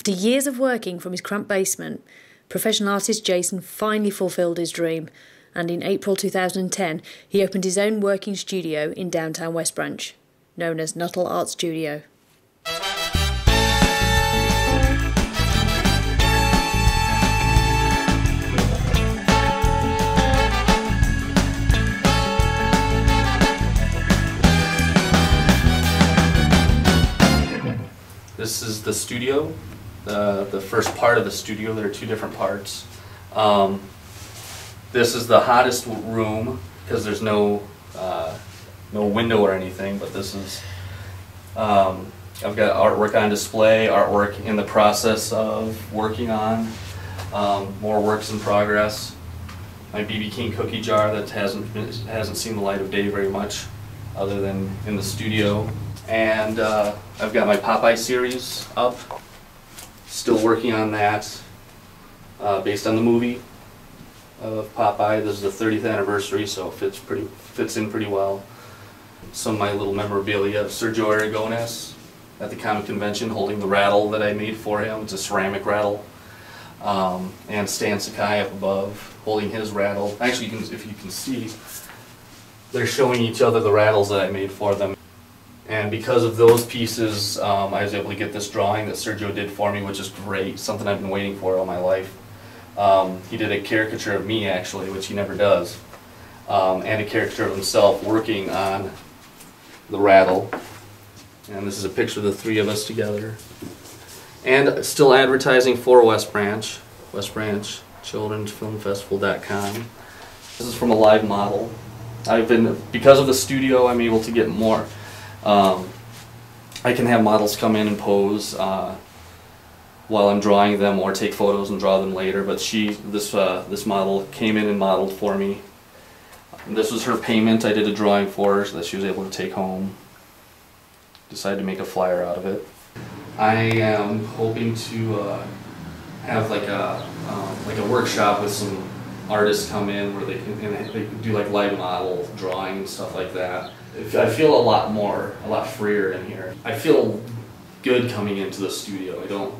After years of working from his cramped basement, professional artist Jason finally fulfilled his dream, and in April 2010 he opened his own working studio in downtown West Branch, known as Nuttall Art Studio. This is the studio, the, the first part of the studio. There are two different parts. Um, this is the hottest room because there's no uh, no window or anything, but this is. Um, I've got artwork on display, artwork in the process of working on, um, more works in progress. My BB King cookie jar that hasn't been, hasn't seen the light of day very much, other than in the studio. And uh, I've got my Popeye series up, still working on that, uh, based on the movie of Popeye. This is the 30th anniversary, so it fits pretty fits in pretty well. Some of my little memorabilia of Sergio Aragones at the comic convention, holding the rattle that I made for him. It's a ceramic rattle, um, and Stan Sakai up above holding his rattle. Actually, you can, if you can see, they're showing each other the rattles that I made for them. And because of those pieces, um, I was able to get this drawing that Sergio did for me, which is great, something I've been waiting for all my life. Um, he did a caricature of me, actually, which he never does, um, and a caricature of himself working on the rattle. And this is a picture of the three of us together. And still advertising for West Branch, West Branch Children's Film Festival.com. This is from a live model. I've been, because of the studio, I'm able to get more um, I can have models come in and pose uh, while I'm drawing them or take photos and draw them later, but she, this, uh, this model came in and modeled for me. This was her payment I did a drawing for her so that she was able to take home. Decided to make a flyer out of it. I am hoping to uh, have like a, um, like a workshop with some artists come in where they can, and they do like live model drawing and stuff like that. I feel a lot more, a lot freer in here. I feel good coming into the studio. I don't,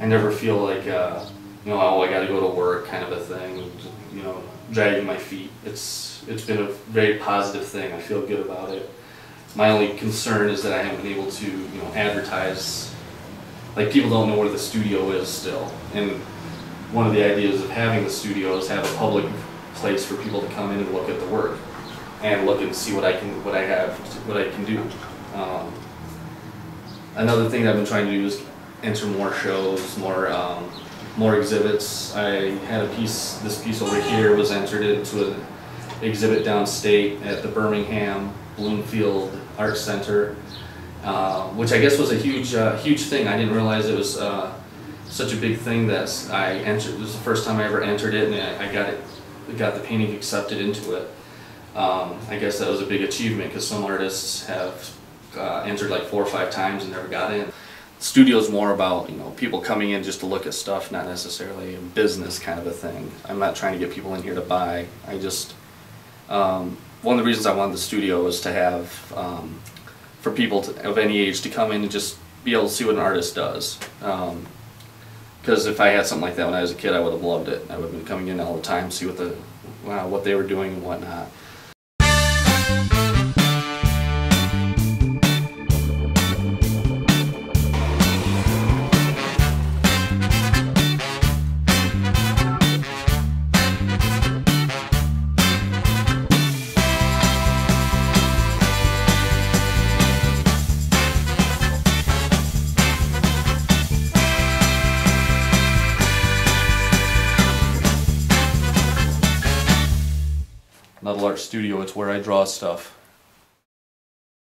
I never feel like, uh, you know, oh, I got to go to work kind of a thing. You know, dragging my feet. It's it's been a very positive thing. I feel good about it. My only concern is that I haven't been able to, you know, advertise. Like people don't know where the studio is still, and one of the ideas of having the studio is have a public place for people to come in and look at the work and look and see what I can what I have what I can do. Um, another thing I've been trying to do is enter more shows, more um, more exhibits. I had a piece. This piece over here was entered into an exhibit downstate at the Birmingham Bloomfield Art Center, uh, which I guess was a huge uh, huge thing. I didn't realize it was. Uh, such a big thing that I entered. It was the first time I ever entered it, and I, got it, got the painting accepted into it. Um, I guess that was a big achievement because some artists have uh, entered like four or five times and never got in. Studio is more about you know people coming in just to look at stuff, not necessarily a business kind of a thing. I'm not trying to get people in here to buy. I just um, one of the reasons I wanted the studio was to have um, for people to, of any age to come in and just be able to see what an artist does. Because if I had something like that when I was a kid, I would have loved it. I would have been coming in all the time, see what the wow, what they were doing and whatnot. Nuttall Art Studio, it's where I draw stuff.